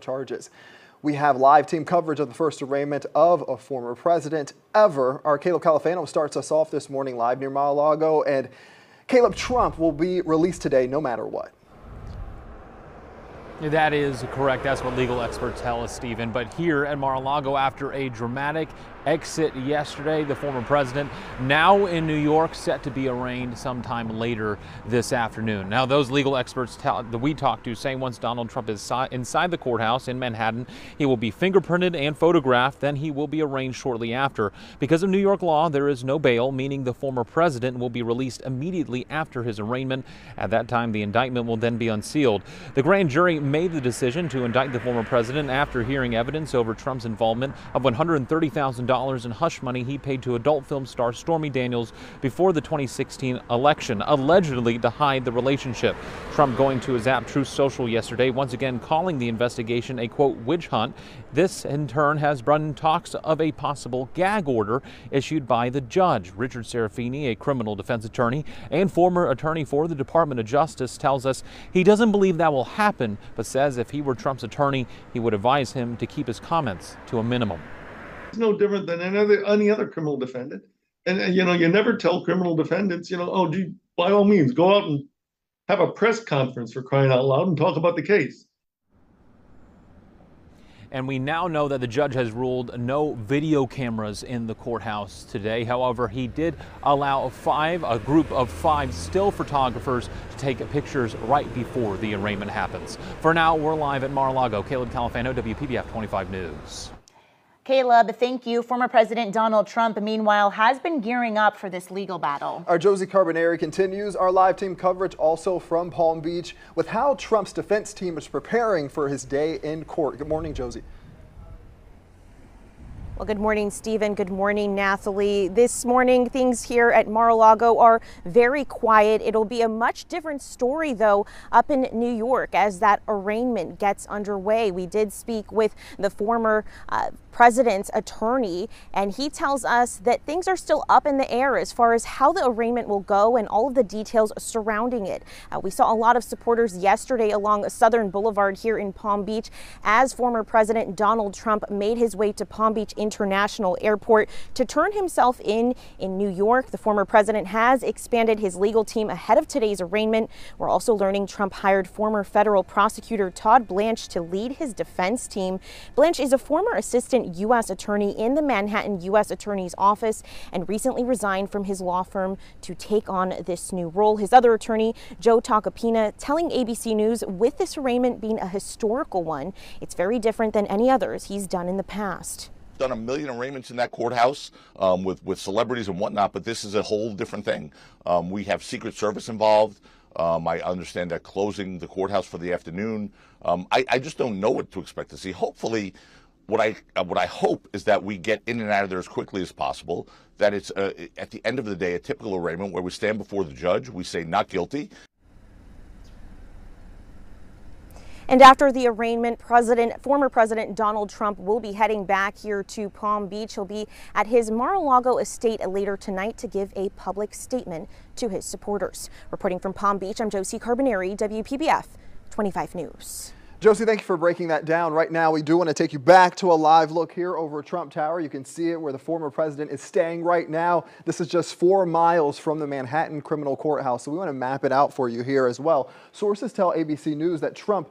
charges. We have live team coverage of the first arraignment of a former president ever. Our Caleb Califano starts us off this morning live near Mar-a-Lago. And Caleb, Trump will be released today no matter what. That is correct. That's what legal experts tell us, Stephen. But here at Mar-a-Lago, after a dramatic exit yesterday, the former president now in New York, set to be arraigned sometime later this afternoon. Now, those legal experts tell, that we talked to say once Donald Trump is inside the courthouse in Manhattan, he will be fingerprinted and photographed. Then he will be arraigned shortly after. Because of New York law, there is no bail, meaning the former president will be released immediately after his arraignment. At that time, the indictment will then be unsealed. The grand jury made the decision to indict the former president after hearing evidence over Trump's involvement of $130,000 in hush money he paid to adult film star Stormy Daniels before the 2016 election, allegedly to hide the relationship. Trump going to his app Truth Social yesterday, once again calling the investigation a quote witch hunt. This in turn has brought in talks of a possible gag order issued by the judge. Richard Serafini, a criminal defense attorney and former attorney for the Department of Justice, tells us he doesn't believe that will happen, but says if he were Trump's attorney, he would advise him to keep his comments to a minimum. It's no different than any other, any other criminal defendant. And, and, you know, you never tell criminal defendants, you know, oh, gee, by all means, go out and have a press conference for crying out loud and talk about the case. And we now know that the judge has ruled no video cameras in the courthouse today. However, he did allow five, a group of five still photographers to take pictures right before the arraignment happens. For now, we're live at Mar-a-Lago. Caleb Califano, WPBF 25 News. Caleb, thank you. Former President Donald Trump, meanwhile, has been gearing up for this legal battle. Our Josie Carbonari continues our live team coverage also from Palm Beach with how Trump's defense team is preparing for his day in court. Good morning, Josie. Well, good morning, Stephen. Good morning, Nathalie. This morning, things here at Mar-a-Lago are very quiet. It'll be a much different story, though, up in New York as that arraignment gets underway. We did speak with the former uh, president's attorney, and he tells us that things are still up in the air as far as how the arraignment will go and all of the details surrounding it. Uh, we saw a lot of supporters yesterday along Southern Boulevard here in Palm Beach as former President Donald Trump made his way to Palm Beach International Airport to turn himself in in New York. The former president has expanded his legal team ahead of today's arraignment. We're also learning Trump hired former federal prosecutor Todd Blanche to lead his defense team. Blanche is a former assistant assistant U.S. attorney in the Manhattan U.S. Attorney's Office and recently resigned from his law firm to take on this new role. His other attorney, Joe Tacopina, telling ABC News with this arraignment being a historical one, it's very different than any others he's done in the past done a million arraignments in that courthouse um, with with celebrities and whatnot, but this is a whole different thing. Um, we have Secret Service involved. Um, I understand that closing the courthouse for the afternoon. Um, I, I, just don't know what to expect to see. Hopefully, what I uh, what I hope is that we get in and out of there as quickly as possible. That it's uh, at the end of the day a typical arraignment where we stand before the judge, we say not guilty. And after the arraignment, President, former President Donald Trump will be heading back here to Palm Beach. He'll be at his Mar-a-Lago estate later tonight to give a public statement to his supporters. Reporting from Palm Beach, I'm Josie Carbonari, WPBF 25 News. Josie, thank you for breaking that down. Right now, we do want to take you back to a live look here over Trump Tower. You can see it where the former president is staying right now. This is just four miles from the Manhattan Criminal Courthouse, so we want to map it out for you here as well. Sources tell ABC News that Trump